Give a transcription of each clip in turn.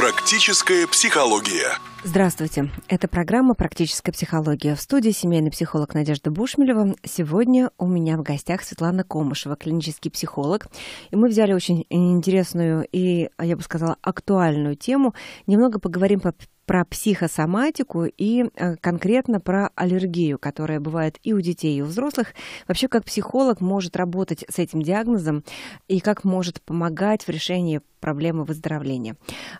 Практическая психология. Здравствуйте. Это программа «Практическая психология». В студии семейный психолог Надежда Бушмелева. Сегодня у меня в гостях Светлана Комышева, клинический психолог. И мы взяли очень интересную и, я бы сказала, актуальную тему. Немного поговорим по про психосоматику и э, конкретно про аллергию, которая бывает и у детей, и у взрослых. Вообще, как психолог может работать с этим диагнозом и как может помогать в решении проблемы выздоровления.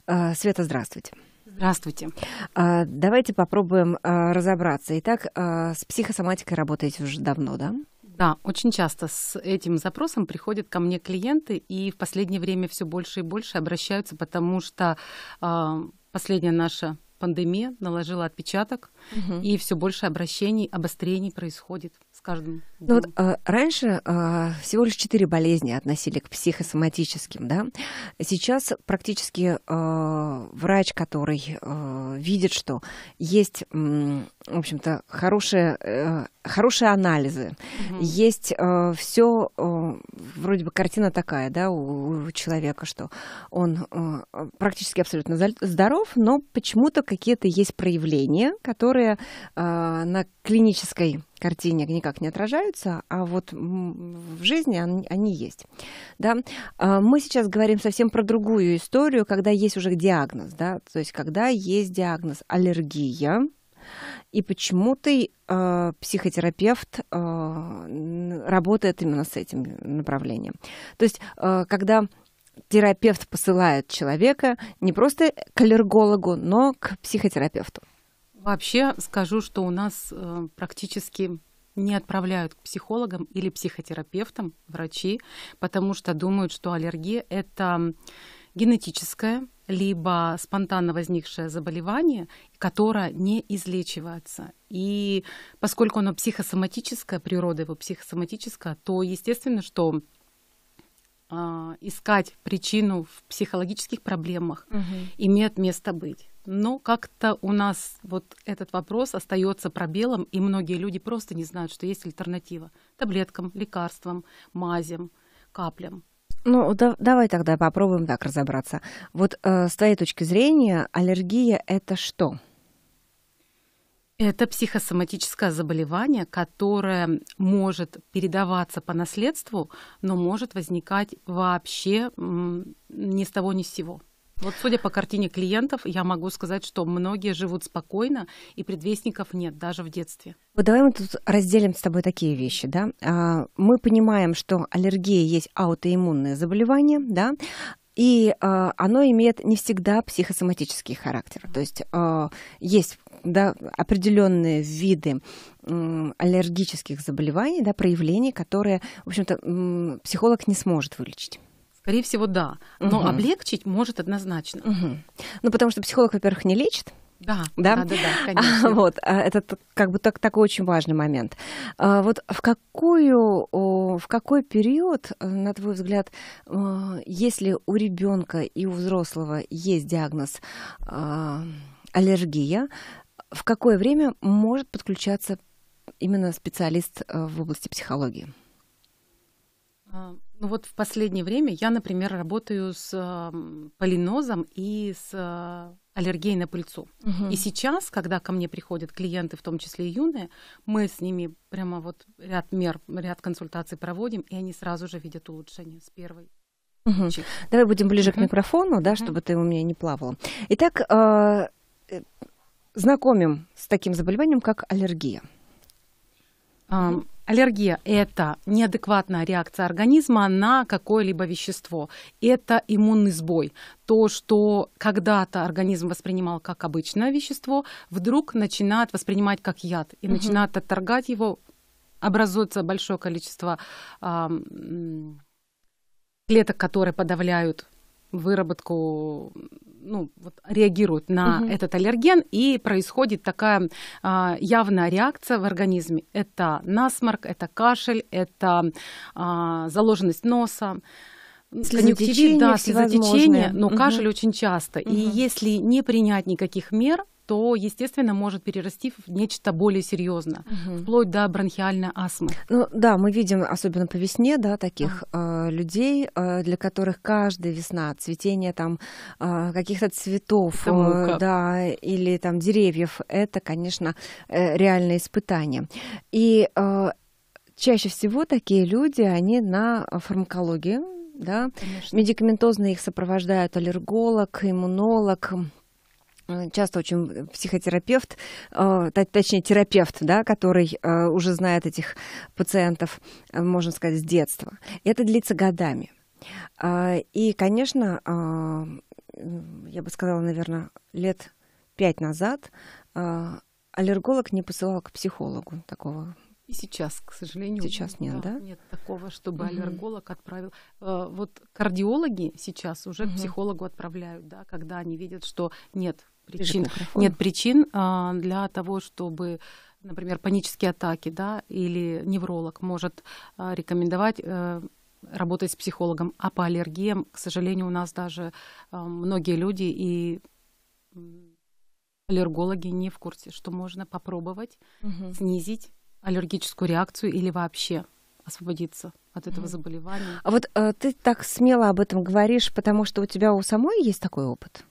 Э, Света, здравствуйте. Здравствуйте. А, давайте попробуем разобраться. Итак, с психосоматикой работаете уже давно, да? Да, очень часто с этим запросом приходят ко мне клиенты, и в последнее время все больше и больше обращаются, потому что последняя наша пандемия наложила отпечаток, угу. и все больше обращений, обострений происходит с каждым. Ну вот, а, раньше а, всего лишь четыре болезни относили к психосоматическим, да. Сейчас практически а, врач, который а, видит, что есть, в общем-то, хорошие, а, хорошие анализы, угу. есть а, все, а, вроде бы картина такая, да, у, у человека, что он а, практически абсолютно здоров, но почему-то какие-то есть проявления, которые а, на клинической картине никак не отражаются, а вот в жизни они, есть. Да? А, мы сейчас говорим совсем про другую историю, когда есть уже диагноз, да? то есть когда есть диагноз аллергия, и почему-то э, психотерапевт э, работает именно с этим направлением. То есть, э, когда терапевт посылает человека не просто к аллергологу, но к психотерапевту. Вообще скажу, что у нас э, практически не отправляют к психологам или психотерапевтам врачи, потому что думают, что аллергия это генетическое либо спонтанно возникшее заболевание, которое не излечивается. И поскольку оно психосоматическое, природа его психосоматическая, то естественно, что э, искать причину в психологических проблемах угу. имеет место быть но как-то у нас вот этот вопрос остается пробелом, и многие люди просто не знают, что есть альтернатива таблеткам, лекарствам, мазям, каплям. Ну, да, давай тогда попробуем так разобраться. Вот э, с твоей точки зрения, аллергия это что? Это психосоматическое заболевание, которое может передаваться по наследству, но может возникать вообще ни с того ни с сего. Вот судя по картине клиентов, я могу сказать, что многие живут спокойно, и предвестников нет даже в детстве. Вот давай мы тут разделим с тобой такие вещи, да. А, мы понимаем, что аллергия есть аутоиммунное заболевание, да, и э, оно имеет не всегда психосоматический характер. То есть э, есть да, определенные виды аллергических заболеваний, да, проявлений, которые, в общем-то, психолог не сможет вылечить. Скорее всего, да. Но угу. облегчить может однозначно. Угу. Ну, потому что психолог, во-первых, не лечит. Да, да, да, да, да конечно. А, вот, это как бы так, такой очень важный момент. А, вот в, какую, в какой период, на твой взгляд, если у ребенка и у взрослого есть диагноз а, аллергия, в какое время может подключаться именно специалист в области психологии? Ну вот в последнее время я, например, работаю с э, полинозом и с э, аллергией на пыльцу. Угу. И сейчас, когда ко мне приходят клиенты, в том числе и юные, мы с ними прямо вот ряд мер, ряд консультаций проводим, и они сразу же видят улучшение с первой. Угу. Давай будем ближе угу. к микрофону, да, чтобы угу. ты у меня не плавала. Итак, э, э, знакомим с таким заболеванием, как аллергия. Um, Аллергия – это неадекватная реакция организма на какое-либо вещество. Это иммунный сбой. То, что когда-то организм воспринимал как обычное вещество, вдруг начинает воспринимать как яд и угу. начинает отторгать его. Образуется большое количество э, клеток, которые подавляют выработку ну, вот, реагируют на угу. этот аллерген, и происходит такая а, явная реакция в организме. Это насморк, это кашель, это а, заложенность носа. Конъюнктивит, да, слезотечение, но угу. кашель очень часто. Угу. И если не принять никаких мер, то, естественно, может перерасти в нечто более серьезное, угу. вплоть до бронхиальной астмы. Ну да, мы видим, особенно по весне, да, таких а. э, людей, э, для которых каждая весна, цветение там э, каких-то цветов, э, да, или там деревьев, это, конечно, э, реальное испытание. И э, чаще всего такие люди, они на фармакологии, да, Конечно. медикаментозно их сопровождают аллерголог, иммунолог, часто очень психотерапевт, э, точнее терапевт, да, который э, уже знает этих пациентов, э, можно сказать, с детства. Это длится годами. И, конечно, я бы сказала, наверное, лет пять назад аллерголог не посылал к психологу такого и сейчас, к сожалению, сейчас нет, да? Нет такого, чтобы угу. аллерголог отправил. Вот кардиологи сейчас уже угу. к психологу отправляют, да, когда они видят, что нет причин, нет причин а, для того, чтобы например, панические атаки, да, или невролог может а, рекомендовать э, работать с психологом, а по аллергиям, к сожалению, у нас даже а, многие люди и аллергологи не в курсе, что можно попробовать угу. снизить аллергическую реакцию или вообще освободиться от этого заболевания. А вот э, ты так смело об этом говоришь, потому что у тебя у самой есть такой опыт?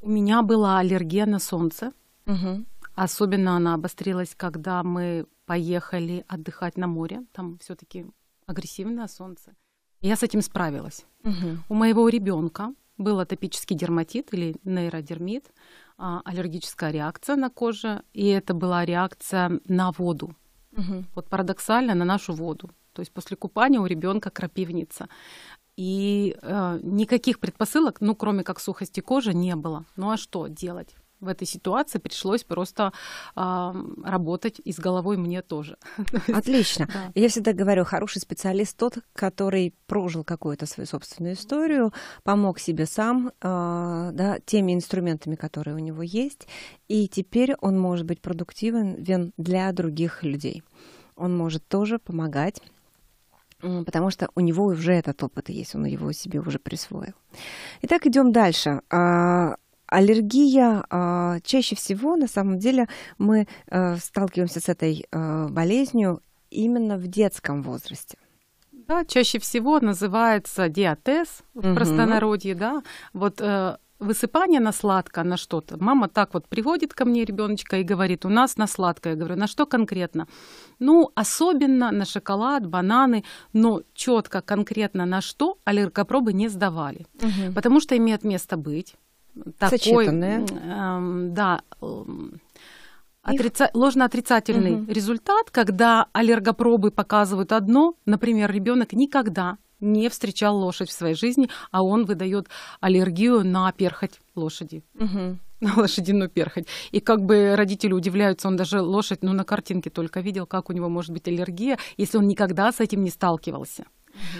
У меня была аллергия на солнце. Угу. Особенно она обострилась, когда мы поехали отдыхать на море. Там все-таки агрессивное солнце. Я с этим справилась. Угу. У моего ребенка был атопический дерматит или нейродермит, а, аллергическая реакция на коже, и это была реакция на воду. Угу. Вот парадоксально на нашу воду. То есть после купания у ребенка крапивница. И э, никаких предпосылок, ну, кроме как сухости кожи, не было. Ну а что делать? в этой ситуации пришлось просто э, работать и с головой мне тоже. Отлично. Да. Я всегда говорю, хороший специалист тот, который прожил какую-то свою собственную историю, помог себе сам, э, да, теми инструментами, которые у него есть, и теперь он может быть продуктивен для других людей. Он может тоже помогать потому что у него уже этот опыт есть, он его себе уже присвоил. Итак, идем дальше. А, аллергия а, чаще всего, на самом деле, мы а, сталкиваемся с этой болезнью именно в детском возрасте. Да, чаще всего называется диатез в угу. простонародье, да. Вот э, высыпание на сладкое, на что-то. Мама так вот приводит ко мне ребеночка и говорит, у нас на сладкое. Я говорю, на что конкретно? Ну, особенно на шоколад, бананы, но четко, конкретно на что аллергопробы не сдавали. Угу. Потому что имеет место быть. Такой, э, да, Отрица... Ложно-отрицательный угу. результат, когда аллергопробы показывают одно, например, ребенок никогда не встречал лошадь в своей жизни, а он выдает аллергию на перхоть лошади. Угу. На лошадиную перхоть. И как бы родители удивляются, он даже лошадь, ну, на картинке только видел, как у него может быть аллергия, если он никогда с этим не сталкивался.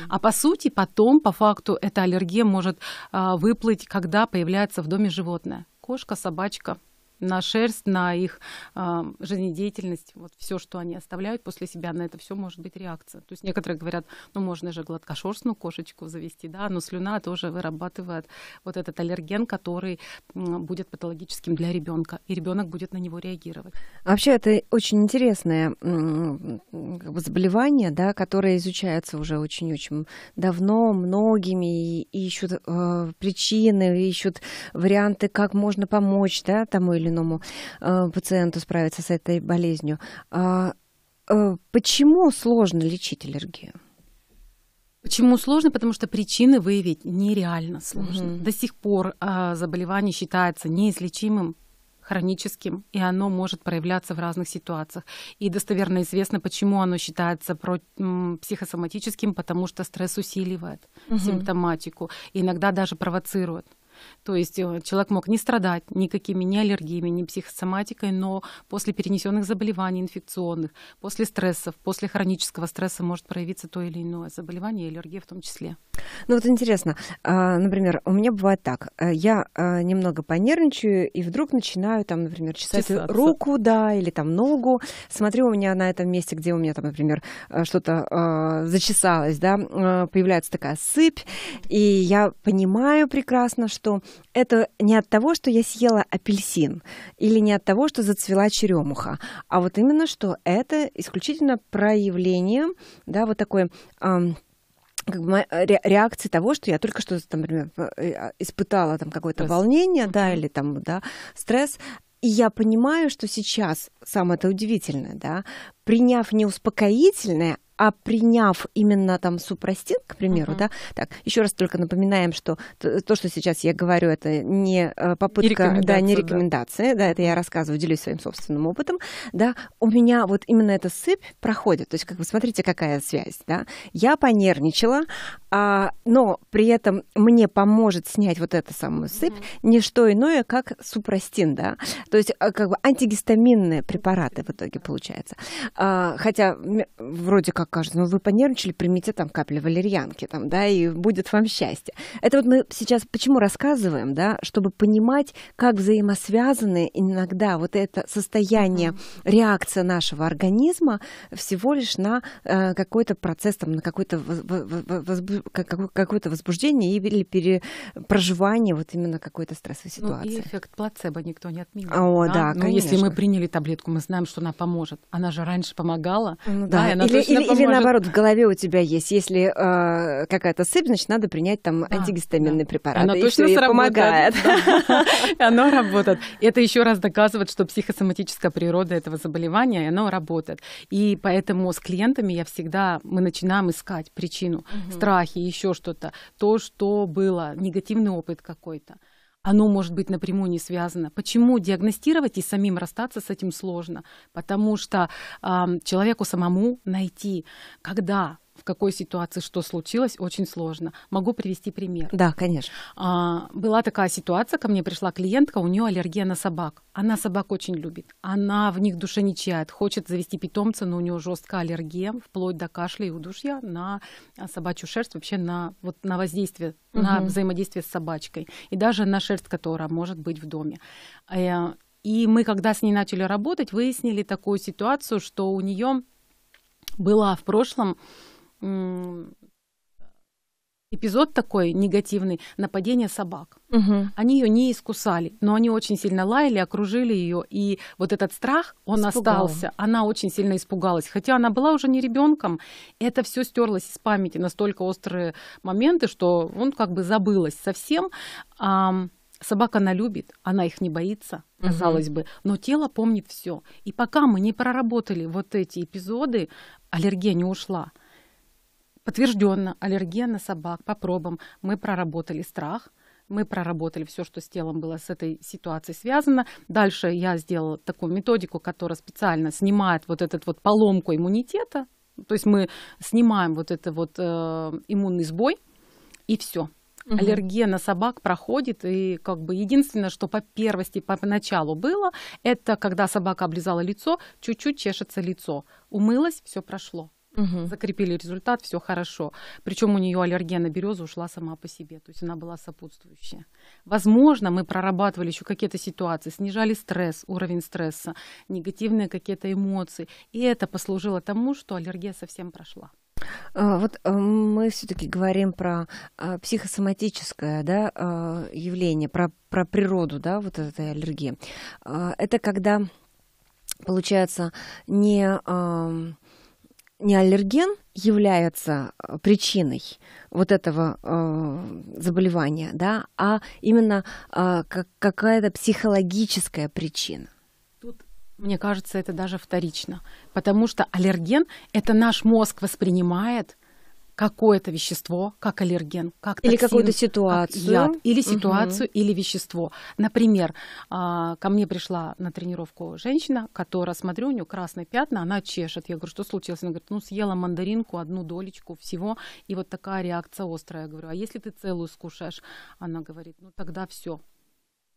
А по сути, потом, по факту, эта аллергия может а, выплыть, когда появляется в доме животное. Кошка, собачка, на шерсть, на их э, жизнедеятельность, вот все, что они оставляют после себя, на это все может быть реакция. То есть некоторые говорят, ну можно же гладкошерстную кошечку завести, да, но слюна тоже вырабатывает вот этот аллерген, который будет патологическим для ребенка, и ребенок будет на него реагировать. Вообще это очень интересное как бы, заболевание, да, которое изучается уже очень-очень давно многими и ищут э, причины, ищут варианты, как можно помочь, да, тому или иному э, пациенту справиться с этой болезнью. А, э, почему сложно лечить аллергию? Почему сложно? Потому что причины выявить нереально сложно. Угу. До сих пор э, заболевание считается неизлечимым хроническим, и оно может проявляться в разных ситуациях. И достоверно известно, почему оно считается психосоматическим, потому что стресс усиливает угу. симптоматику, иногда даже провоцирует. То есть э, человек мог не страдать никакими ни аллергиями, ни психосоматикой, но после перенесенных заболеваний инфекционных, после стрессов, после хронического стресса может проявиться то или иное заболевание, и аллергия в том числе. Ну вот интересно, а, например, у меня бывает так, э, я э, немного понервничаю и вдруг начинаю там, например, чесать Чесаться. руку, да, или там ногу, смотрю у меня на этом месте, где у меня там, например, что-то зачесалось, да, появляется такая сыпь, и я понимаю прекрасно, что что это не от того, что я съела апельсин, или не от того, что зацвела черемуха, а вот именно, что это исключительно проявление, да, вот такой как бы реакции того, что я только что, там, например, э, а, испытала там какое-то волнение, да, или там, да, стресс, и я понимаю, что сейчас самое это удивительное, да, приняв не успокоительное, а приняв именно там супрастин, к примеру, uh-huh. да, так, еще раз только напоминаем, что то, что сейчас я говорю, это не э, попытка, не да, не рекомендация, да. да, это я рассказываю, делюсь своим собственным опытом, да, у меня вот именно эта сыпь проходит, то есть, как вы смотрите, какая связь, да, я понервничала, а, но при этом мне поможет снять вот эту самую сыпь uh-huh. не что иное, как супрастин, да, то есть, а, как бы антигистаминные препараты в итоге получается, а, хотя вроде как кажется, ну вы понервничали, примите там капли валерьянки, там, да, и будет вам счастье. Это вот мы сейчас почему рассказываем, да, чтобы понимать, как взаимосвязаны иногда вот это состояние, реакция нашего организма всего лишь на э, какой-то процесс, там, на какое-то возбу... какое-то возбуждение или перепроживание вот именно какой-то стрессовой ситуации. Ну, и эффект плацебо никто не отменил. О, да, да Но конечно. если мы приняли таблетку, мы знаем, что она поможет. Она же раньше помогала. Ну, да, да и она или, или, или наоборот, в голове у тебя есть, если э, какая-то сыпь, значит, надо принять там да, антигистаминный да. препарат. Оно и точно все, помогает. Оно работает. Это еще раз доказывает, что психосоматическая природа этого заболевания, оно работает. И поэтому с клиентами я всегда, мы начинаем искать причину. Страхи, еще что-то. То, что было, негативный опыт какой-то оно может быть напрямую не связано. Почему диагностировать и самим расстаться с этим сложно? Потому что э, человеку самому найти, когда в какой ситуации что случилось, очень сложно. Могу привести пример. Да, конечно. А, была такая ситуация, ко мне пришла клиентка, у нее аллергия на собак. Она собак очень любит. Она в них душе не чает, хочет завести питомца, но у нее жесткая аллергия, вплоть до кашля и удушья на собачью шерсть, вообще на, вот, на воздействие, угу. на взаимодействие с собачкой. И даже на шерсть, которая может быть в доме. Э, и мы, когда с ней начали работать, выяснили такую ситуацию, что у нее была в прошлом эпизод такой негативный нападение собак. Угу. Они ее не искусали, но они очень сильно лаяли, окружили ее, и вот этот страх, он Испугал. остался. Она очень сильно испугалась, хотя она была уже не ребенком. Это все стерлось из памяти, настолько острые моменты, что он как бы забылась совсем. Собака она любит, она их не боится, казалось угу. бы, но тело помнит все. И пока мы не проработали вот эти эпизоды, аллергия не ушла. Подтвержденно аллергия на собак по пробам. Мы проработали страх, мы проработали все, что с телом было с этой ситуацией связано. Дальше я сделала такую методику, которая специально снимает вот этот вот поломку иммунитета. То есть мы снимаем вот это вот э, иммунный сбой, и все. Угу. Аллергия на собак проходит, и как бы единственное, что по первости, по поначалу было, это когда собака облизала лицо, чуть-чуть чешется лицо. Умылась, все прошло. Угу. Закрепили результат, все хорошо. Причем у нее аллергия на березу ушла сама по себе, то есть она была сопутствующая. Возможно, мы прорабатывали еще какие-то ситуации, снижали стресс, уровень стресса, негативные какие-то эмоции, и это послужило тому, что аллергия совсем прошла. А, вот э, мы все-таки говорим про а, психосоматическое да, а, явление, про, про природу да, вот этой аллергии. Это когда, получается, не не аллерген является э, причиной вот этого э, заболевания, да, а именно э, как, какая-то психологическая причина. Тут, мне кажется, это даже вторично, потому что аллерген это наш мозг воспринимает какое-то вещество, как аллерген, как токсин, или какую-то ситуацию, яд, или ситуацию, угу. или вещество. Например, а, ко мне пришла на тренировку женщина, которая, смотрю, у нее красные пятна, она чешет. Я говорю, что случилось? Она говорит, ну съела мандаринку, одну долечку всего, и вот такая реакция острая. Я говорю, а если ты целую скушаешь? Она говорит, ну тогда все,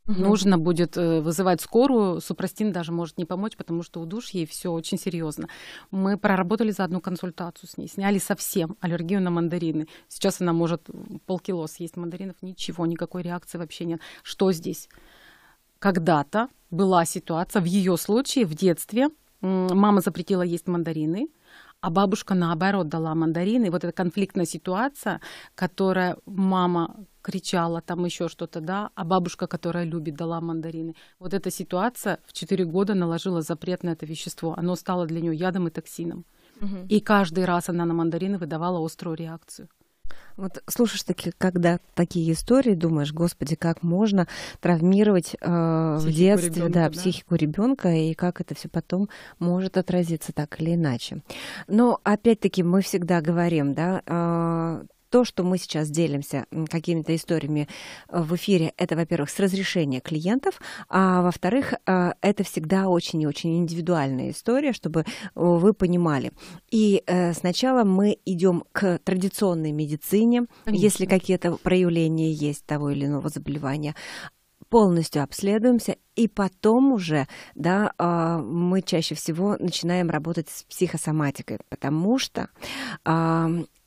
Угу. Нужно будет э, вызывать скорую. Супрастин даже может не помочь, потому что у душ ей все очень серьезно. Мы проработали за одну консультацию с ней, сняли совсем аллергию на мандарины. Сейчас она может полкило съесть мандаринов, ничего, никакой реакции вообще нет. Что здесь? Когда-то была ситуация, в ее случае, в детстве, мама запретила есть мандарины, а бабушка наоборот дала мандарины. И вот эта конфликтная ситуация, которая мама кричала, там еще что-то, да, а бабушка, которая любит, дала мандарины. Вот эта ситуация в 4 года наложила запрет на это вещество. Оно стало для нее ядом и токсином. Угу. И каждый раз она на мандарины выдавала острую реакцию. Вот слушаешь таки, когда такие истории, думаешь, господи, как можно травмировать э, в детстве ребенка, да, да, психику ребенка и как это все потом может отразиться так или иначе. Но опять-таки мы всегда говорим, да, э, то, что мы сейчас делимся какими-то историями э, в эфире, это, во-первых, с разрешения клиентов, а во-вторых, э, это всегда очень и очень индивидуальная история, чтобы э, вы понимали. И сначала мы идем к традиционной медицине, Конечно. если какие-то проявления есть того или иного заболевания, полностью обследуемся, и потом уже, да, мы чаще всего начинаем работать с психосоматикой, потому что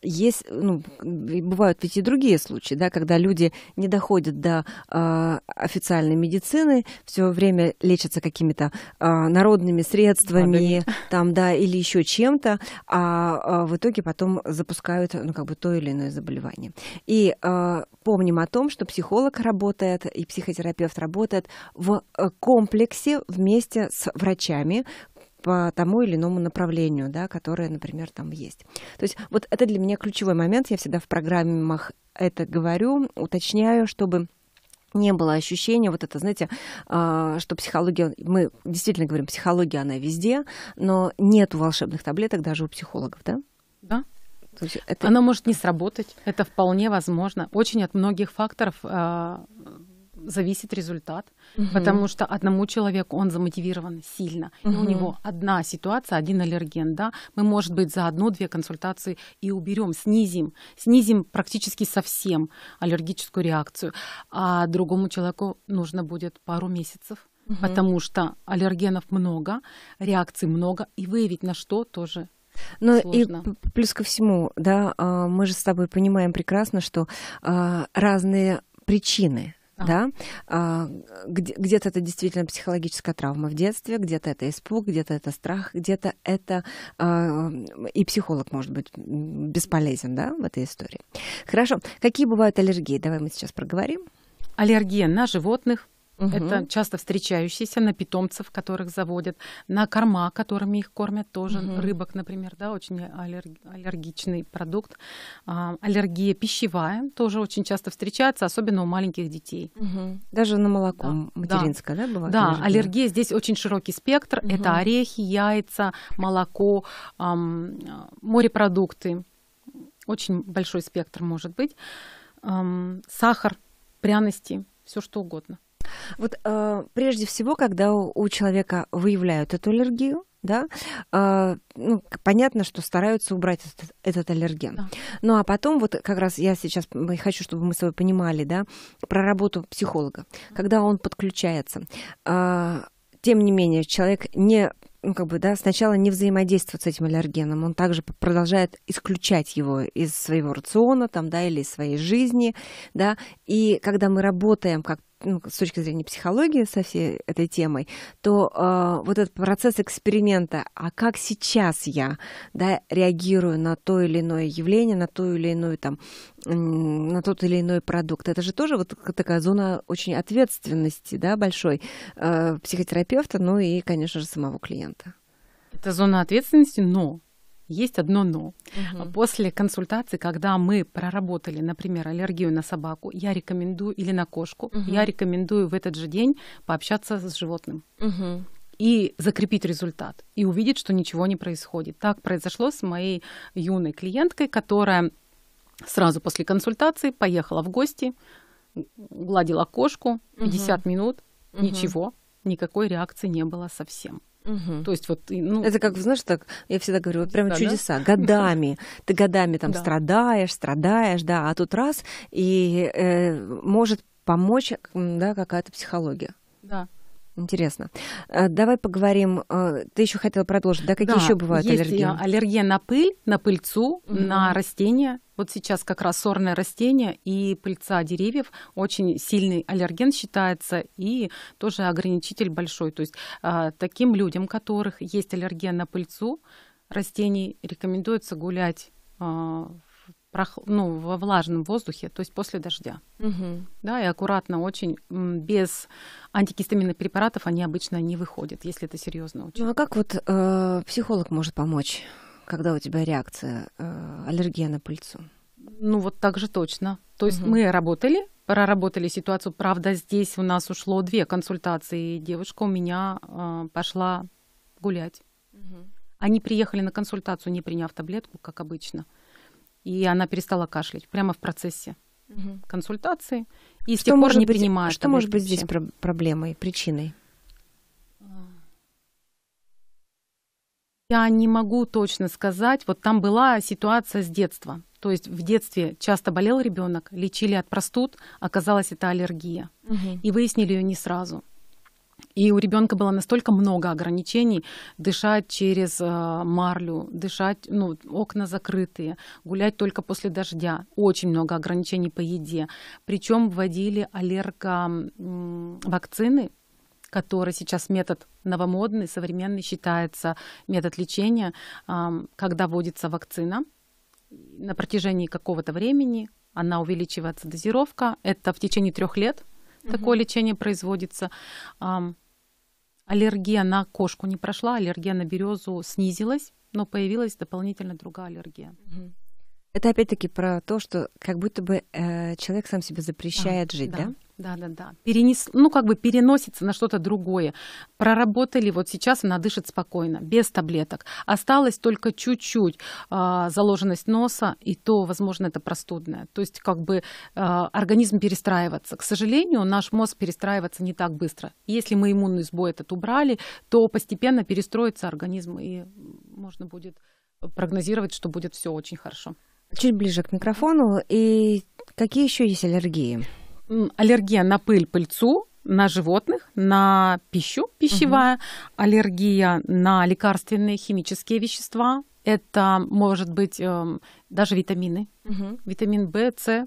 есть, ну, бывают ведь и другие случаи, да, когда люди не доходят до э, официальной медицины, все время лечатся какими-то э, народными средствами, Ладно. там, да, или еще чем-то, а, а в итоге потом запускают, ну, как бы то или иное заболевание. И э, помним о том, что психолог работает и психотерапевт работает в э, комплексе вместе с врачами, по тому или иному направлению, да, которое, например, там есть. То есть вот это для меня ключевой момент. Я всегда в программах это говорю, уточняю, чтобы не было ощущения, вот это, знаете, а, что психология, мы действительно говорим, психология, она везде, но нет волшебных таблеток даже у психологов, да? Да. То есть это... Она может не сработать, это вполне возможно. Очень от многих факторов а, зависит результат, угу. потому что одному человеку он замотивирован сильно, угу. и у него одна ситуация, один аллерген, да, мы, может быть, за одну-две консультации и уберем, снизим, снизим практически совсем аллергическую реакцию, а другому человеку нужно будет пару месяцев, угу. потому что аллергенов много, реакций много, и выявить на что тоже ну и плюс ко всему, да, а, мы же с тобой понимаем прекрасно, что а, разные причины а. Да? А, где, где-то это действительно психологическая травма в детстве, где-то это испуг, где-то это страх, где-то это а, и психолог может быть бесполезен, да, в этой истории. Хорошо. Какие бывают аллергии? Давай мы сейчас проговорим. Аллергия на животных, Угу. Это часто встречающиеся на питомцев, которых заводят, на корма, которыми их кормят тоже, угу. рыбок, например, да, очень аллерг... аллергичный продукт. А, аллергия пищевая тоже очень часто встречается, особенно у маленьких детей. Угу. Даже на молоко да. материнское, да, да бывает? Да, аллергия? аллергия здесь очень широкий спектр. Угу. Это орехи, яйца, молоко, эм, морепродукты. Очень большой спектр может быть. Эм, сахар, пряности, все что угодно. Вот э, прежде всего, когда у, у человека выявляют эту аллергию, да, э, ну, понятно, что стараются убрать этот, этот аллерген. Да. Ну а потом, вот как раз я сейчас хочу, чтобы мы с вами понимали, да, про работу психолога. Когда он подключается, э, тем не менее, человек не ну, как бы, да, сначала не взаимодействует с этим аллергеном, он также продолжает исключать его из своего рациона, там, да, или из своей жизни, да, и когда мы работаем как ну, с точки зрения психологии со всей этой темой, то э, вот этот процесс эксперимента, а как сейчас я да, реагирую на то или иное явление, на ту или иную там, на тот или иной продукт, это же тоже вот такая зона очень ответственности, да, большой э, психотерапевта, ну и, конечно же, самого клиента. Это зона ответственности, но есть одно но. Угу. После консультации, когда мы проработали, например, аллергию на собаку, я рекомендую или на кошку, угу. я рекомендую в этот же день пообщаться с животным. Угу и закрепить результат, и увидеть, что ничего не происходит. Так произошло с моей юной клиенткой, которая сразу после консультации поехала в гости, гладила кошку 50 угу. минут, угу. ничего, никакой реакции не было совсем. Угу. То есть вот, ну... Это как, знаешь, так, я всегда говорю, вот прям да, чудеса, да? годами. Ты годами там да. страдаешь, страдаешь, да, а тут раз, и э, может помочь, да, какая-то психология. Да. Интересно. Э, давай поговорим. Э, ты еще хотела продолжить, да? Какие да, еще бывают есть аллергии? Аллергия на пыль, на пыльцу, угу. на растения. Вот сейчас как раз сорное растение и пыльца деревьев очень сильный аллерген считается и тоже ограничитель большой. То есть э, таким людям, у которых есть аллерген на пыльцу растений, рекомендуется гулять ну, во влажном воздухе, то есть после дождя. Угу. Да, и аккуратно очень, без антигистаминных препаратов они обычно не выходят, если это серьезно очень. Ну а как вот э, психолог может помочь, когда у тебя реакция, э, аллергия на пыльцу? Ну вот так же точно. То есть угу. мы работали, проработали ситуацию. Правда, здесь у нас ушло две консультации. Девушка у меня э, пошла гулять. Угу. Они приехали на консультацию, не приняв таблетку, как обычно. И она перестала кашлять прямо в процессе угу. консультации. И что с тех пор не быть, принимает. Что может быть здесь про- проблемой, причиной? Я не могу точно сказать. Вот там была ситуация с детства. То есть в детстве часто болел ребенок, лечили от простуд, оказалось это аллергия. Угу. И выяснили ее не сразу. И у ребенка было настолько много ограничений дышать через э, марлю, дышать, ну, окна закрытые, гулять только после дождя. Очень много ограничений по еде. Причем вводили аллерговакцины, который сейчас метод новомодный, современный считается метод лечения, когда вводится вакцина на протяжении какого-то времени, она увеличивается дозировка, это в течение трех лет такое лечение производится. Аллергия на кошку не прошла, аллергия на березу снизилась, но появилась дополнительно другая аллергия. Это опять-таки про то, что как будто бы э, человек сам себе запрещает да, жить, да? да? Да, да, да. Перенес, ну, как бы переносится на что-то другое. Проработали, вот сейчас она дышит спокойно, без таблеток. Осталось только чуть-чуть э, заложенность носа, и то, возможно, это простудное. То есть, как бы э, организм перестраиваться. К сожалению, наш мозг перестраиваться не так быстро. Если мы иммунный сбой этот убрали, то постепенно перестроится организм, и можно будет прогнозировать, что будет все очень хорошо. Чуть ближе к микрофону. И какие еще есть аллергии? аллергия на пыль, пыльцу, на животных, на пищу пищевая, угу. аллергия на лекарственные химические вещества. Это может быть э, даже витамины. Угу. Витамин В, С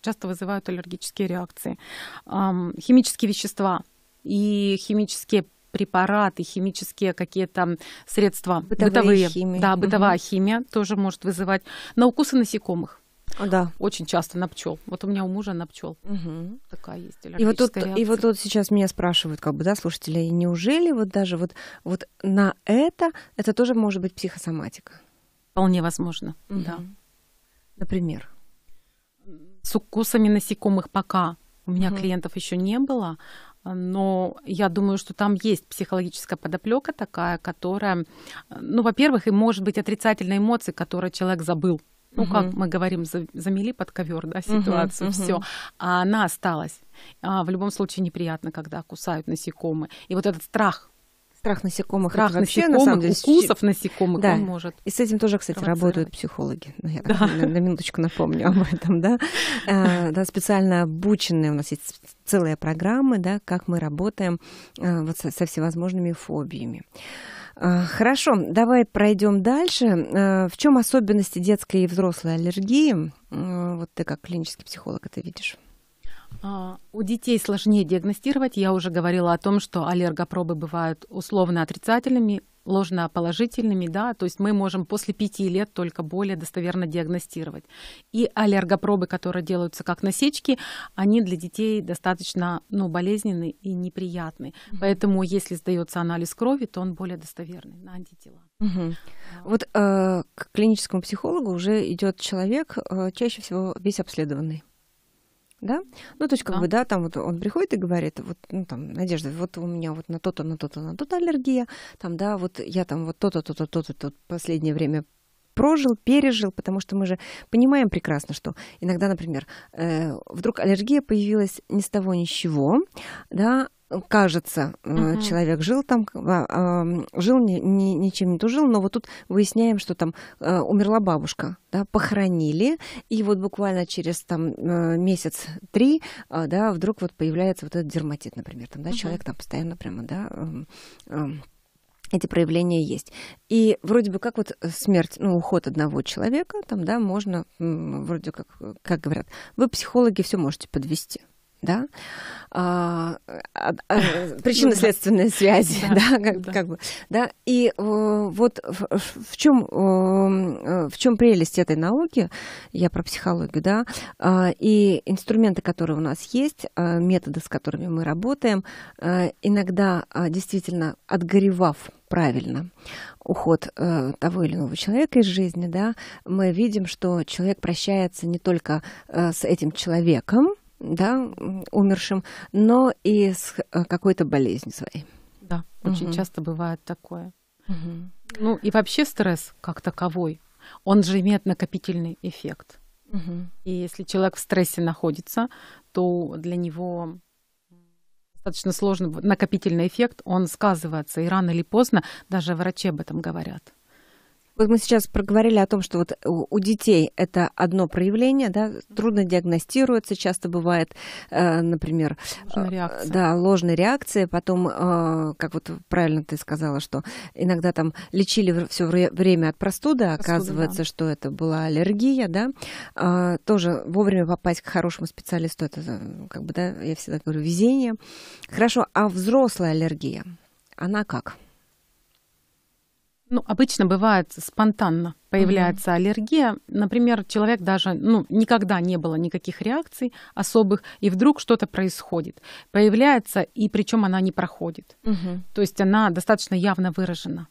часто вызывают аллергические реакции. Эм, химические вещества и химические препараты, химические какие-то средства бытовые, бытовые химии. да, бытовая угу. химия тоже может вызывать на укусы насекомых. Да. Очень часто на пчел. Вот у меня у мужа на пчел угу. такая есть и вот, тут, реакция. и вот тут сейчас меня спрашивают, как бы, да, слушатели, неужели вот даже вот, вот на это, это тоже может быть психосоматика? Вполне возможно, угу. да. Например? С укусами насекомых пока у меня угу. клиентов еще не было, но я думаю, что там есть психологическая подоплека такая, которая, ну, во-первых, и может быть отрицательные эмоции, которые человек забыл ну, угу. как мы говорим, замели под ковер, да, ситуацию, угу, все, угу. а она осталась. А в любом случае неприятно, когда кусают насекомые. И вот этот страх Страх насекомых. Страх вообще, насекомых, на самом деле, укусов насекомых да. он может. И с этим тоже, кстати, работают психологи. Ну, я да. на, на минуточку напомню об этом, да. а, да. Специально обученные у нас есть целые программы, да, как мы работаем а, вот со, со всевозможными фобиями. А, хорошо, давай пройдем дальше. В чем особенности детской и взрослой аллергии? Вот ты как клинический психолог это видишь. У детей сложнее диагностировать. Я уже говорила о том, что аллергопробы бывают условно отрицательными, ложноположительными, да, то есть мы можем после пяти лет только более достоверно диагностировать. И аллергопробы, которые делаются как насечки, они для детей достаточно ну, болезненны и неприятны. Mm-hmm. Поэтому если сдается анализ крови, то он более достоверный на антитела. Угу. Вот э, к клиническому психологу уже идет человек, э, чаще всего весь обследованный да? Ну, то есть, как да. бы, да, там вот он приходит и говорит, вот, ну, там, Надежда, вот у меня вот на то-то, на то-то, на то-то аллергия, там, да, вот я там вот то-то, то-то, то-то, то последнее время прожил, пережил, потому что мы же понимаем прекрасно, что иногда, например, э, вдруг аллергия появилась ни с того ни с чего, да, кажется, uh-huh. человек жил там, а, жил, ни, ни, ничем не тужил, но вот тут выясняем, что там э, умерла бабушка, да, похоронили, и вот буквально через там э, месяц-три, да, вдруг вот появляется вот этот дерматит, например, там, да, uh-huh. человек там постоянно прямо, да, эти проявления есть. И вроде бы как вот смерть, ну, уход одного человека, там, да, можно, вроде как, как говорят, вы, психологи, все можете подвести. Да, а, а, а, причинно-следственные связи, да, как, как бы, да, и э, вот в, в чем э, в чем прелесть этой науки, я про психологию, да, э, и инструменты, которые у нас есть, э, методы, с которыми мы работаем, э, иногда э, действительно отгоревав правильно уход э, того или иного человека из жизни, да, мы видим, что человек прощается не только э, с этим человеком, да, умершим, но и с э, какой-то болезнью своей. Да, очень угу. часто бывает такое. Угу. Ну и вообще стресс как таковой, он же имеет накопительный эффект. Угу. И если человек в стрессе находится, то для него достаточно сложный накопительный эффект, он сказывается, и рано или поздно даже врачи об этом говорят. Вот мы сейчас проговорили о том, что вот у детей это одно проявление, да, трудно диагностируется, часто бывает, э, например, ложная реакция. да, ложная реакция, потом, э, как вот правильно ты сказала, что иногда там лечили все время от простуды, Простуда, оказывается, да. что это была аллергия, да, а, тоже вовремя попасть к хорошему специалисту, это как бы, да, я всегда говорю, везение. Хорошо, а взрослая аллергия, она как? Ну, обычно бывает спонтанно появляется mm-hmm. аллергия. Например, человек даже, ну, никогда не было никаких реакций особых, и вдруг что-то происходит. Появляется, и причем она не проходит. Mm-hmm. То есть она достаточно явно выражена.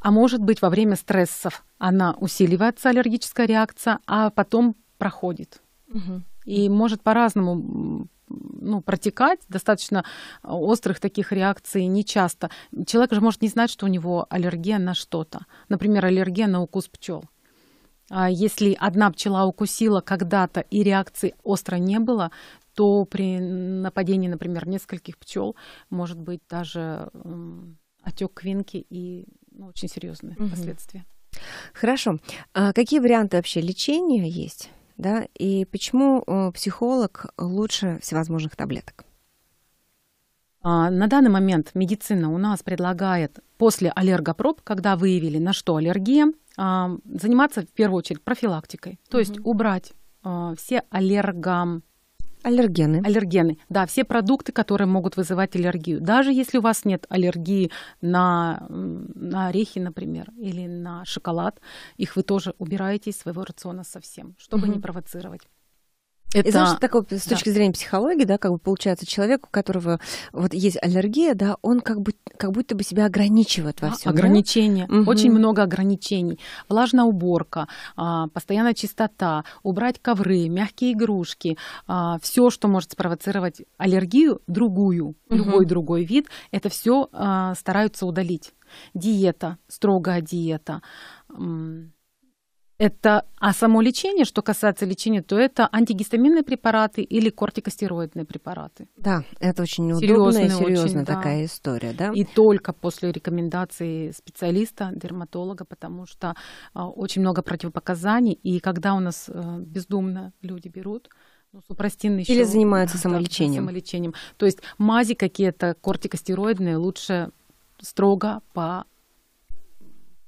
А может быть, во время стрессов она усиливается, аллергическая реакция, а потом проходит. Угу. И может по-разному ну, протекать, достаточно острых таких реакций не часто. Человек же может не знать, что у него аллергия на что-то. Например, аллергия на укус пчел. А если одна пчела укусила когда-то и реакции остро не было, то при нападении, например, нескольких пчел может быть даже отек квинки и ну, очень серьезные угу. последствия. Хорошо. А какие варианты вообще лечения есть? Да, и почему э, психолог лучше всевозможных таблеток? А, на данный момент медицина у нас предлагает после аллергопроб, когда выявили, на что аллергия, а, заниматься в первую очередь профилактикой, то есть убрать а, все аллергам Аллергены. Аллергены, да, все продукты, которые могут вызывать аллергию. Даже если у вас нет аллергии на, на орехи, например, или на шоколад, их вы тоже убираете из своего рациона совсем, чтобы угу. не провоцировать. Это... И знаешь, такое, с точки да. зрения психологии, да, как бы получается человек, у которого вот есть аллергия, да, он как бы как будто бы себя ограничивает во всем. Ограничения, да? очень угу. много ограничений. Влажная уборка, а, постоянная чистота, убрать ковры, мягкие игрушки, а, все, что может спровоцировать аллергию, другую, угу. любой другой вид, это все а, стараются удалить. Диета, строгая диета это, а само лечение, что касается лечения, то это антигистаминные препараты или кортикостероидные препараты. Да, это очень удобная и серьезная такая да. история, да. И только после рекомендации специалиста, дерматолога, потому что а, очень много противопоказаний, и когда у нас а, бездумно люди берут, ну, супрастин еще... Или занимаются самолечением. Да, самолечением. То есть мази какие-то кортикостероидные лучше строго по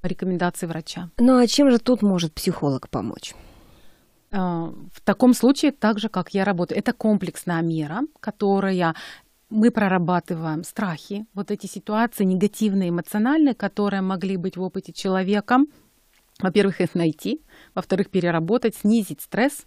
рекомендации врача. Ну а чем же тут может психолог помочь? А, в таком случае, так же, как я работаю, это комплексная мера, которая мы прорабатываем страхи, вот эти ситуации негативные, эмоциональные, которые могли быть в опыте человека. Во-первых, их найти, во-вторых, переработать, снизить стресс,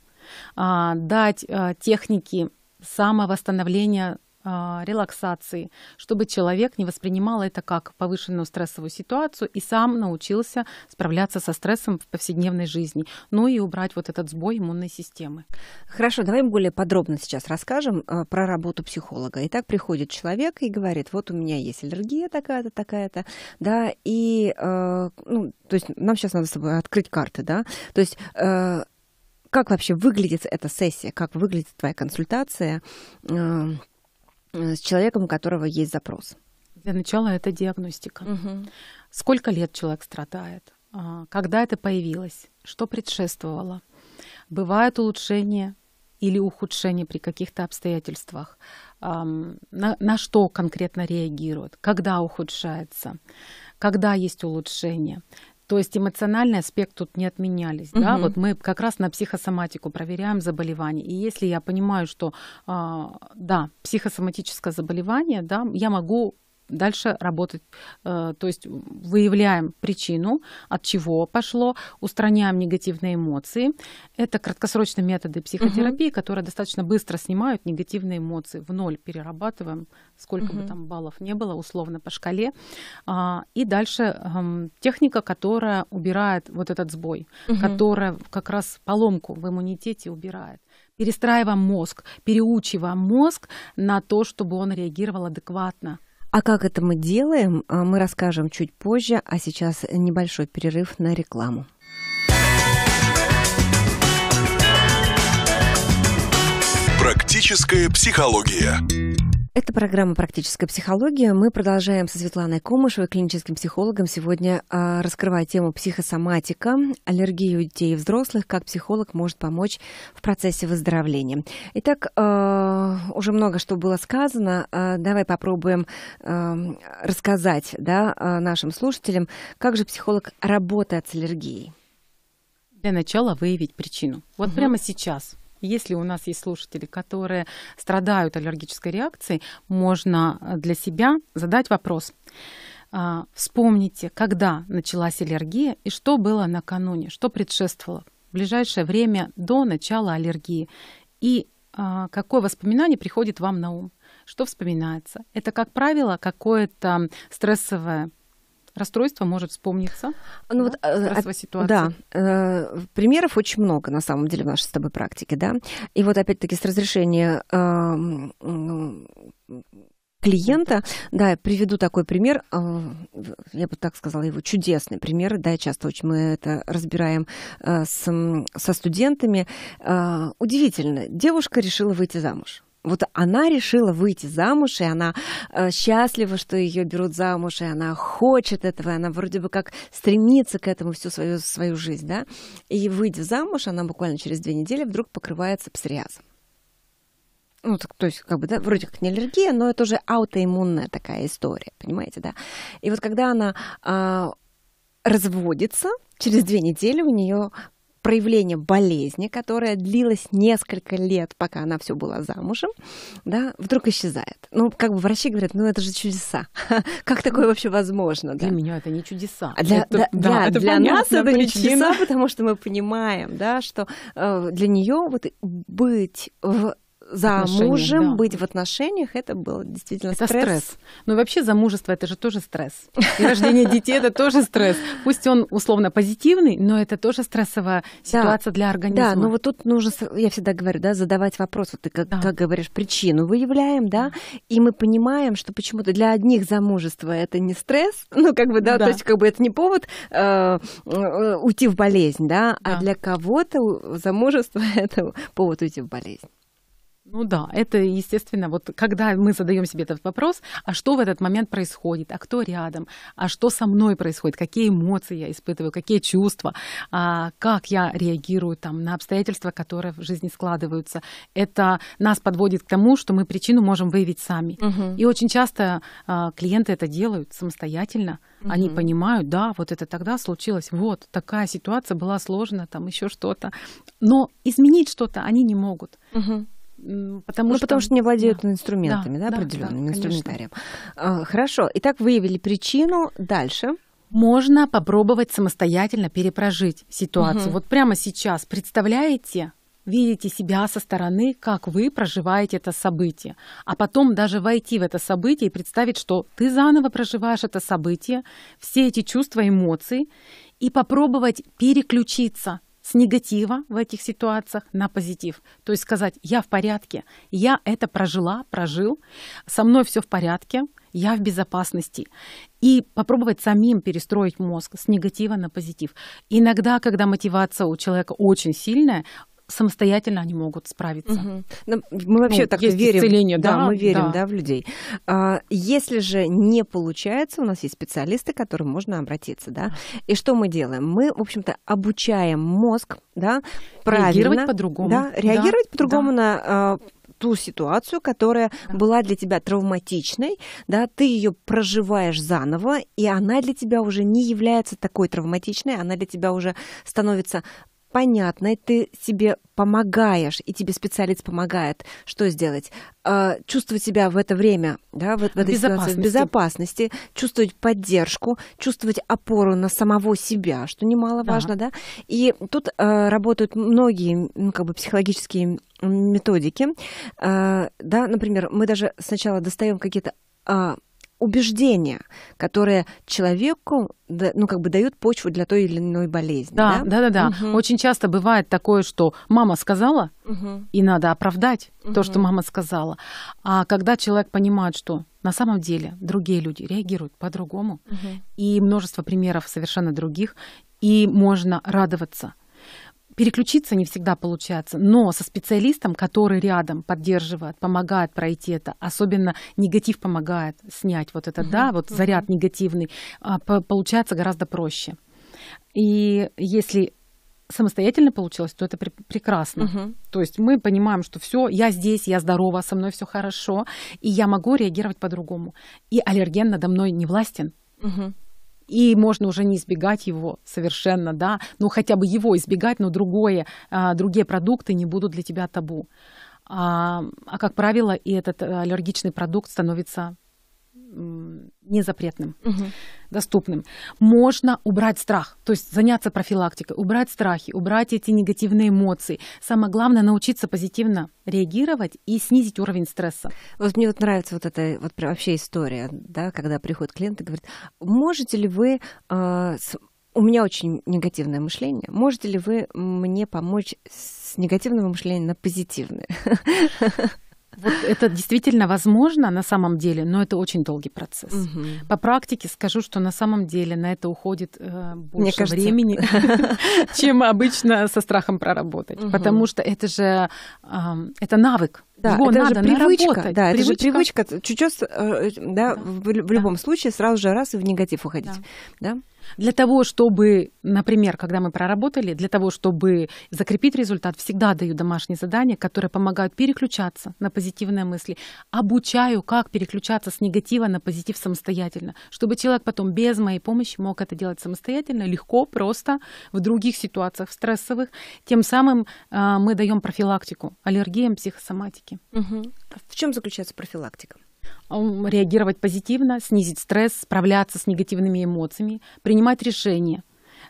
а, дать а, техники самовосстановления релаксации, чтобы человек не воспринимал это как повышенную стрессовую ситуацию и сам научился справляться со стрессом в повседневной жизни, ну и убрать вот этот сбой иммунной системы. Хорошо, давай более подробно сейчас расскажем а, про работу психолога. Итак, приходит человек и говорит, вот у меня есть аллергия такая-то, такая-то, да, и, э, ну, то есть нам сейчас надо с тобой открыть карты, да, то есть как вообще выглядит эта сессия, как выглядит твоя консультация, с человеком, у которого есть запрос? Для начала это диагностика. Угу. Сколько лет человек страдает? А, когда это появилось? Что предшествовало? Бывает улучшение или ухудшение при каких-то обстоятельствах? На, на что конкретно реагирует? Когда ухудшается? Когда есть улучшение? То есть эмоциональный аспект тут не отменялись. Угу. Да? Вот мы как раз на психосоматику проверяем заболевание. И если я понимаю, что а, да, психосоматическое заболевание, да, я могу дальше работать. Э, то есть выявляем причину, от чего пошло, устраняем негативные эмоции. Это краткосрочные методы психотерапии, угу. которые достаточно быстро снимают негативные эмоции. В ноль перерабатываем, сколько угу. бы там баллов не было, условно по шкале. А, и дальше эм, техника, которая убирает вот этот сбой, угу. которая как раз поломку в иммунитете убирает перестраиваем мозг, переучиваем мозг на то, чтобы он реагировал адекватно. А как это мы делаем, а, мы расскажем чуть позже, а сейчас небольшой перерыв на рекламу. Практическая психология. Это программа «Практическая психология». Мы продолжаем со Светланой Комышевой, клиническим психологом, сегодня э, раскрывая тему психосоматика, аллергии у детей и взрослых, как психолог может помочь в процессе выздоровления. Итак, э, уже много что было сказано. Э, давай попробуем рассказать да, нашим слушателям, как же психолог работает с аллергией. Для начала выявить причину. Вот угу. прямо сейчас если у нас есть слушатели, которые страдают аллергической реакцией, можно для себя задать вопрос. А, вспомните, когда началась аллергия и что было накануне, что предшествовало в ближайшее время до начала аллергии. И а, какое воспоминание приходит вам на ум? Что вспоминается? Это, как правило, какое-то стрессовое расстройство может вспомниться. Ну, да, вот, ситуация. Да, э, примеров очень много, на самом деле, в нашей с тобой практике, да. И вот, опять-таки, с разрешения э, клиента, да, я приведу такой пример, э, я бы так сказала, его чудесный пример, да, часто очень мы это разбираем э, с, со студентами. Э, удивительно, девушка решила выйти замуж вот она решила выйти замуж, и она э, счастлива, что ее берут замуж, и она хочет этого, и она вроде бы как стремится к этому всю свою, свою жизнь, да. И выйдя замуж, она буквально через две недели вдруг покрывается псориазом. Ну, так, то есть, как бы, да, вроде как не аллергия, но это уже аутоиммунная такая история, понимаете, да. И вот когда она э, разводится, через две недели у нее проявление болезни, которая длилась несколько лет, пока она все была замужем, да, вдруг исчезает. Ну, как бы врачи говорят, ну это же чудеса. как такое вообще возможно? Для да? меня это не чудеса. А для, это, да, да, это для нас это не чудеса, потому что мы понимаем, да, что э, для нее вот быть в замужем, да. быть в отношениях, это был действительно это стресс. стресс. Ну и вообще замужество это же тоже стресс. И рождение детей это тоже стресс. Пусть он условно позитивный, но это тоже стрессовая ситуация для организма. Да, но вот тут нужно, я всегда говорю, да, задавать вопрос. Вот ты как, как говоришь, причину выявляем, да, и мы понимаем, что почему-то для одних замужество это не стресс, ну как бы, да, то есть как бы это не повод э, э, уйти в болезнь, да. а для кого-то замужество это повод уйти в болезнь. Ну да, это естественно, вот когда мы задаем себе этот вопрос, а что в этот момент происходит, а кто рядом, а что со мной происходит, какие эмоции я испытываю, какие чувства, а как я реагирую там на обстоятельства, которые в жизни складываются, это нас подводит к тому, что мы причину можем выявить сами. Угу. И очень часто а, клиенты это делают самостоятельно. Угу. Они понимают, да, вот это тогда случилось, вот такая ситуация была сложная, там еще что-то, но изменить что-то они не могут. Угу. Потому, ну, что... потому что не владеют да. инструментами, да, да, определенным да, инструментарием. А, хорошо. Итак, выявили причину. Дальше. Можно попробовать самостоятельно перепрожить ситуацию. Угу. Вот прямо сейчас представляете, видите себя со стороны, как вы проживаете это событие, а потом даже войти в это событие и представить, что ты заново проживаешь это событие, все эти чувства, эмоции, и попробовать переключиться с негатива в этих ситуациях на позитив. То есть сказать, я в порядке, я это прожила, прожил, со мной все в порядке, я в безопасности. И попробовать самим перестроить мозг с негатива на позитив. Иногда, когда мотивация у человека очень сильная, самостоятельно они могут справиться. Угу. Ну, мы вообще ну, так верим, исцеление, да, да, мы верим, да. да, в людей. А, если же не получается, у нас есть специалисты, к которым можно обратиться, да. И что мы делаем? Мы, в общем-то, обучаем мозг, да, правильно, реагировать по-другому, да, реагировать да, по-другому да. на а, ту ситуацию, которая да. была для тебя травматичной, да, ты ее проживаешь заново, и она для тебя уже не является такой травматичной, она для тебя уже становится понятной, ты себе помогаешь, и тебе специалист помогает, что сделать? А, чувствовать себя в это время, да, в, в этой ситуации в безопасности, чувствовать поддержку, чувствовать опору на самого себя, что немаловажно, да. да? И тут а, работают многие, ну, как бы психологические методики, а, да, например, мы даже сначала достаем какие-то а, убеждения, которые человеку ну, как бы дают почву для той или иной болезни. Да, да, да, да. Угу. Очень часто бывает такое, что мама сказала, угу. и надо оправдать угу. то, что мама сказала. А когда человек понимает, что на самом деле другие люди реагируют по-другому, угу. и множество примеров совершенно других, и можно радоваться переключиться не всегда получается, но со специалистом, который рядом поддерживает, помогает пройти это, особенно негатив помогает снять вот это, uh-huh, да, вот uh-huh. заряд негативный, а, получается гораздо проще. И если самостоятельно получилось, то это пр- прекрасно. Uh-huh. То есть мы понимаем, что все, я здесь, я здорова, со мной все хорошо, и я могу реагировать по-другому. И аллерген надо мной не властен. Uh-huh и можно уже не избегать его совершенно, да, ну хотя бы его избегать, но другое, а, другие продукты не будут для тебя табу. А, а как правило, и этот аллергичный продукт становится незапретным, угу. доступным. Можно убрать страх, то есть заняться профилактикой, убрать страхи, убрать эти негативные эмоции. Самое главное научиться позитивно реагировать и снизить уровень стресса. Вот мне вот нравится вот эта вот вообще история, да, когда приходит клиент и говорит, можете ли вы э, с... у меня очень негативное мышление. Можете ли вы мне помочь с негативного мышления на позитивное? Вот это действительно возможно на самом деле, но это очень долгий процесс. Угу. По практике скажу, что на самом деле на это уходит э, больше Мне кажется... времени, чем обычно со страхом проработать. Потому что это же это навык. Да, Его это надо же привычка, да, привычка. это же привычка, чуть-чуть, э, да, да, в, в любом да. случае сразу же раз и в негатив уходить, да. да? Для того, чтобы, например, когда мы проработали, для того, чтобы закрепить результат, всегда даю домашние задания, которые помогают переключаться на позитивные мысли. Обучаю, как переключаться с негатива на позитив самостоятельно, чтобы человек потом без моей помощи мог это делать самостоятельно, легко, просто, в других ситуациях, в стрессовых. Тем самым э, мы даем профилактику аллергиям, психосоматике. Угу. В чем заключается профилактика? реагировать позитивно, снизить стресс, справляться с негативными эмоциями, принимать решения.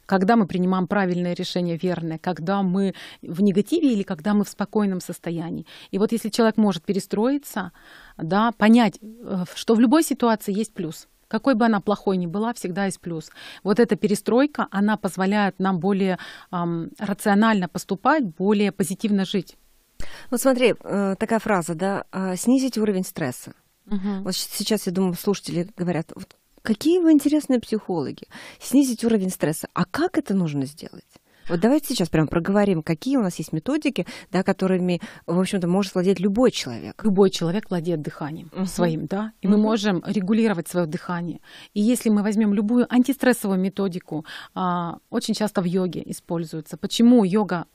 Когда мы принимаем правильное решение, верное, когда мы в негативе или когда мы в спокойном состоянии. И вот если человек может перестроиться, да, понять, э, что в любой ситуации есть плюс, какой бы она плохой ни была, всегда есть плюс. Вот эта перестройка, она позволяет нам более эм, рационально поступать, более позитивно жить. Вот смотри, э, такая фраза, да, а, снизить уровень стресса. Угу. Вот сейчас, я думаю, слушатели говорят, вот какие вы интересные психологи, снизить уровень стресса. А как это нужно сделать? Вот давайте сейчас прям проговорим, какие у нас есть методики, да, которыми, в общем-то, может владеть любой человек. Любой человек владеет дыханием uh-huh. своим, да, и uh-huh. мы можем регулировать свое дыхание. И если мы возьмем любую антистрессовую методику, а, очень часто в йоге используется. Почему йога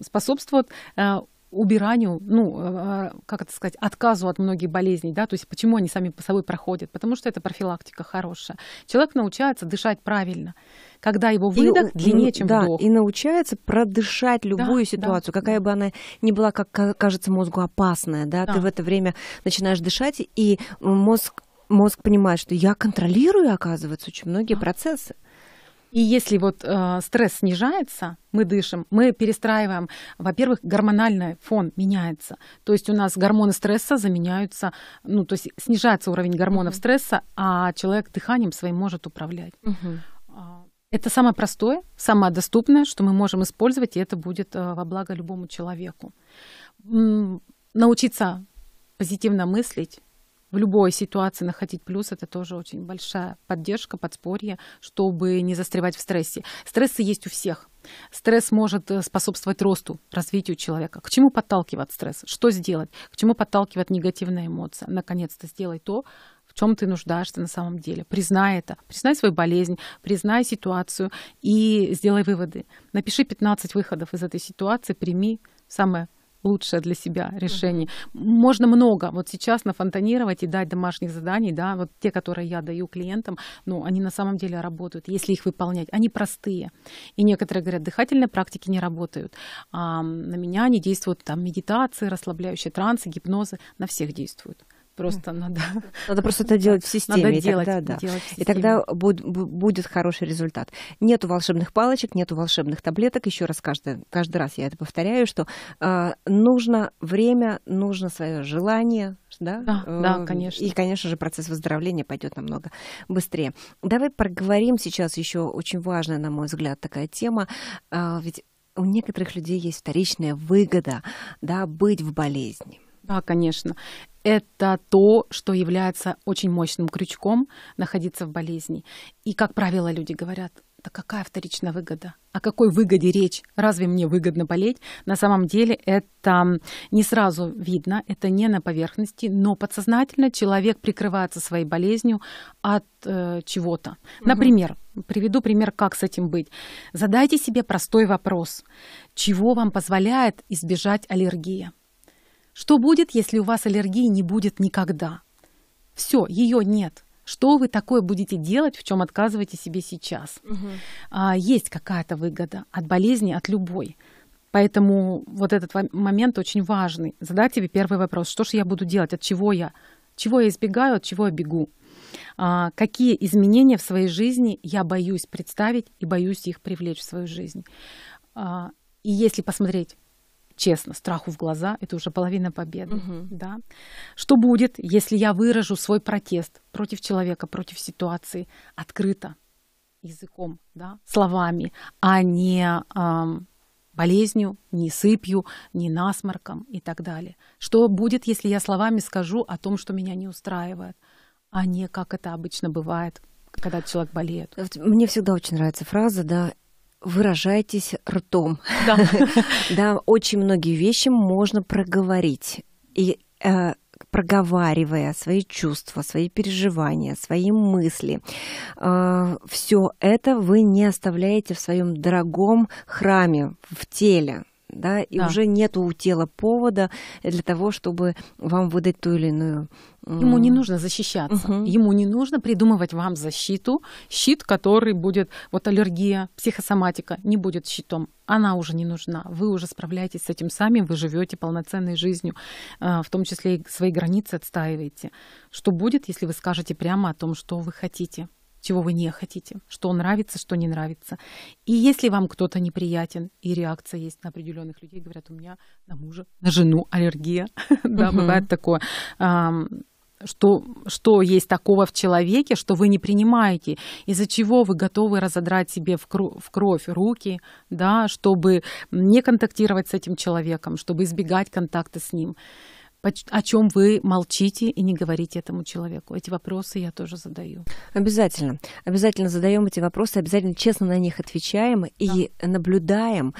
способствует а, убиранию, ну, э, как это сказать, отказу от многих болезней, да, то есть почему они сами по собой проходят, потому что это профилактика хорошая. Человек научается дышать правильно, когда его выдох и, длиннее, чем да, вдох. и научается продышать любую да, ситуацию, да, какая да. бы она ни была, как кажется мозгу опасная, да, да, ты в это время начинаешь дышать, и мозг мозг понимает, что я контролирую, оказывается, очень многие да. процессы. И если вот э, стресс снижается, мы дышим, мы перестраиваем, во-первых, гормональный фон меняется. То есть у нас гормоны стресса заменяются, ну, то есть снижается уровень гормонов uh-huh. стресса, а человек дыханием своим может управлять. Uh-huh. Это самое простое, самое доступное, что мы можем использовать, и это будет э, во благо любому человеку. Научиться позитивно мыслить, в любой ситуации находить плюс, это тоже очень большая поддержка, подспорье, чтобы не застревать в стрессе. Стрессы есть у всех. Стресс может э, способствовать росту, развитию человека. К чему подталкивает стресс? Что сделать? К чему подталкивает негативная эмоция? Наконец-то сделай то, в чем ты нуждаешься на самом деле. Признай это. Признай свою болезнь, признай ситуацию и сделай выводы. Напиши 15 выходов из этой ситуации, прими самое лучшее для себя решение. Mm-hmm. Можно много вот сейчас нафонтанировать и дать домашних заданий, да, вот те, которые я даю клиентам, ну, они на самом деле работают, если их выполнять. Они простые. И некоторые говорят, дыхательные практики не работают. А на меня они действуют там медитации, расслабляющие трансы, гипнозы, на всех действуют. Просто надо... Надо просто это делать в системе. Надо и делать, тогда, да. делать в И тогда будет, будет хороший результат. Нету волшебных палочек, нету волшебных таблеток. Еще раз каждый, каждый раз я это повторяю, что э, нужно время, нужно свое желание, да? Да, э, да, конечно. И, конечно же, процесс выздоровления пойдет намного быстрее. Давай проговорим сейчас еще очень важная, на мой взгляд, такая тема. Э, ведь у некоторых людей есть вторичная выгода, да, быть в болезни. Да, конечно. Это то, что является очень мощным крючком находиться в болезни. И, как правило, люди говорят, да какая вторичная выгода? О какой выгоде речь? Разве мне выгодно болеть? На самом деле это не сразу видно, это не на поверхности, но подсознательно человек прикрывается своей болезнью от э, чего-то. Угу. Например, приведу пример, как с этим быть. Задайте себе простой вопрос. Чего вам позволяет избежать аллергия? Что будет, если у вас аллергии не будет никогда? Все, ее нет. Что вы такое будете делать, в чем отказываете себе сейчас? Угу. А, есть какая-то выгода от болезни, от любой. Поэтому вот этот момент очень важный. Задать себе первый вопрос. Что же я буду делать? От чего я? Чего я избегаю, от чего я бегу? А, какие изменения в своей жизни я боюсь представить и боюсь их привлечь в свою жизнь? А, и если посмотреть честно, страху в глаза, это уже половина победы. Угу. Да? Что будет, если я выражу свой протест против человека, против ситуации открыто, языком, да, словами, а не эм, болезнью, не сыпью, не насморком и так далее. Что будет, если я словами скажу о том, что меня не устраивает, а не как это обычно бывает, когда человек болеет. Мне всегда очень нравится фраза, да, выражайтесь ртом. Да. да, очень многие вещи можно проговорить. И э, проговаривая свои чувства, свои переживания, свои мысли, э, все это вы не оставляете в своем дорогом храме, в теле да, и да. уже нет у тела повода для того, чтобы вам выдать ту или иную. Ему не нужно защищаться, угу. ему не нужно придумывать вам защиту, щит, который будет, вот аллергия, психосоматика, не будет щитом, она уже не нужна, вы уже справляетесь с этим сами, вы живете полноценной жизнью, э, в том числе и свои границы отстаиваете. Что будет, если вы скажете прямо о том, что вы хотите? Чего вы не хотите, что нравится, что не нравится. И если вам кто-то неприятен, и реакция есть на определенных людей, говорят, у меня на мужа, на жену аллергия, да, бывает такое. Что, что есть такого в человеке, что вы не принимаете, из-за чего вы готовы разодрать себе в, кровь, в кровь руки, да, чтобы не контактировать с этим человеком, чтобы избегать контакта с ним о чем вы молчите и не говорите этому человеку? Эти вопросы я тоже задаю. Обязательно. Обязательно задаем эти вопросы, обязательно честно на них отвечаем да. и наблюдаем,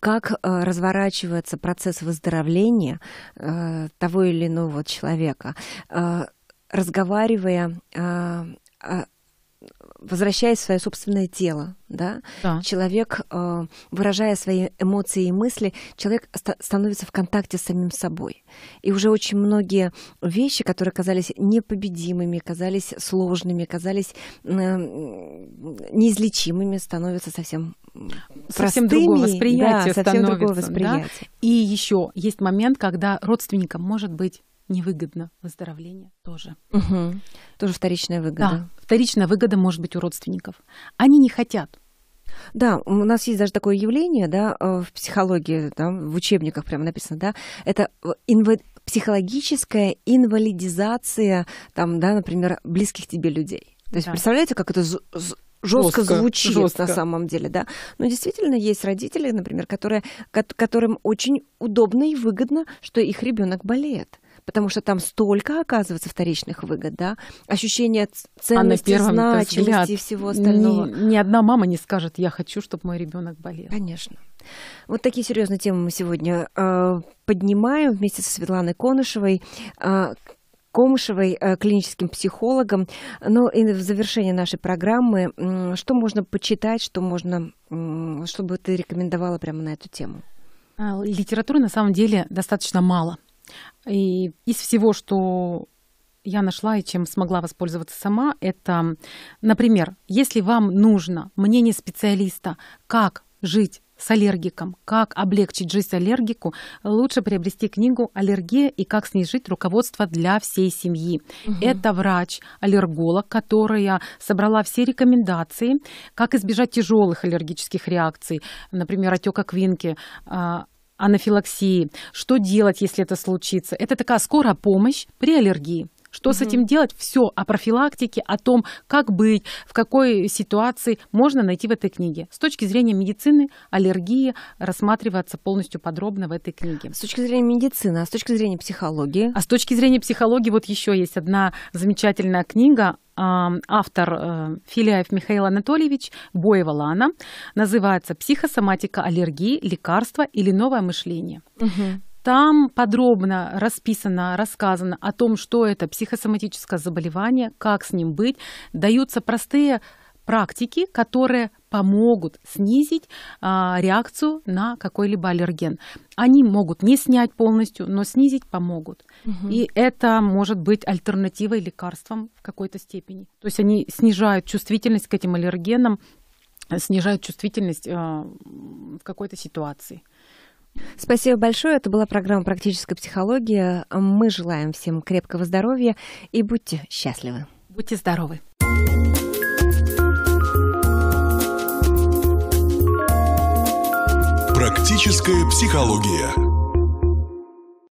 как э, разворачивается процесс выздоровления э, того или иного человека, э, разговаривая возвращаясь в свое собственное тело, да, да. человек, э, выражая свои эмоции и мысли, человек становится в контакте с самим собой. И уже очень многие вещи, которые казались непобедимыми, казались сложными, казались э, неизлечимыми, становятся совсем совсем простыми, другое восприятие да, совсем другое восприятие. Да? И еще есть момент, когда родственникам может быть невыгодно выздоровление тоже. Угу. Тоже вторичная выгода. Да, вторичная выгода может быть у родственников. Они не хотят. Да, у нас есть даже такое явление, да, э, в психологии, да, в учебниках прямо написано, да, это инв... психологическая инвалидизация, там, да, например, близких тебе людей. То есть, да. представляете, как это жестко, жестко звучит жестко. на самом деле, да. Но действительно есть родители, например, которые, которым очень удобно и выгодно, что их ребенок болеет потому что там столько, оказывается, вторичных выгод, да, ощущение ценности, а значимости взгляд, и всего остального. Ни, ни одна мама не скажет, я хочу, чтобы мой ребенок болел. Конечно. Вот такие серьезные темы мы сегодня э, поднимаем вместе со Светланой Конышевой. Э, Комышевой, э, клиническим психологом. Ну и в завершение нашей программы, что можно почитать, что можно, что бы ты рекомендовала прямо на эту тему? А, литературы на самом деле достаточно мало. И из всего, что я нашла и чем смогла воспользоваться сама, это, например, если вам нужно мнение специалиста, как жить с аллергиком, как облегчить жизнь аллергику, лучше приобрести книгу «Аллергия и как снижить руководство для всей семьи». Угу. Это врач-аллерголог, которая собрала все рекомендации, как избежать тяжелых аллергических реакций, например, отека квинки, а, анафилаксии, что делать, если это случится. Это такая скорая помощь при аллергии. Что угу. с этим делать? Все о профилактике, о том, как быть, в какой ситуации можно найти в этой книге. С точки зрения медицины, аллергия рассматривается полностью подробно в этой книге. С точки зрения медицины, а с точки зрения психологии? А с точки зрения психологии вот еще есть одна замечательная книга автор э, Филиаев Михаил Анатольевич, Боева Лана, называется «Психосоматика аллергии, лекарства или новое мышление». Угу. Там подробно расписано, рассказано о том, что это психосоматическое заболевание, как с ним быть. Даются простые практики, которые помогут снизить а, реакцию на какой-либо аллерген. Они могут не снять полностью, но снизить помогут. Угу. И это может быть альтернативой лекарствам в какой-то степени. То есть они снижают чувствительность к этим аллергенам, снижают чувствительность а, в какой-то ситуации. Спасибо большое. Это была программа «Практическая психология». Мы желаем всем крепкого здоровья и будьте счастливы. Будьте здоровы. Практическая психология.